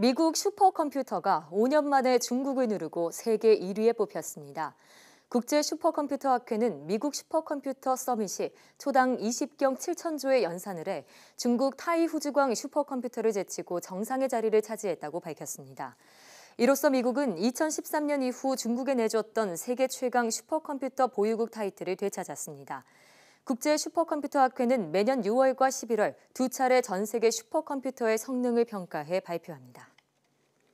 미국 슈퍼컴퓨터가 5년 만에 중국을 누르고 세계 1위에 뽑혔습니다. 국제 슈퍼컴퓨터 학회는 미국 슈퍼컴퓨터 서밋이 초당 20경 7천조의 연산을 해 중국 타이후즈광 슈퍼컴퓨터를 제치고 정상의 자리를 차지했다고 밝혔습니다. 이로써 미국은 2013년 이후 중국에 내줬던 세계 최강 슈퍼컴퓨터 보유국 타이틀을 되찾았습니다. 국제 슈퍼컴퓨터 학회는 매년 6월과 11월 두 차례 전 세계 슈퍼컴퓨터의 성능을 평가해 발표합니다.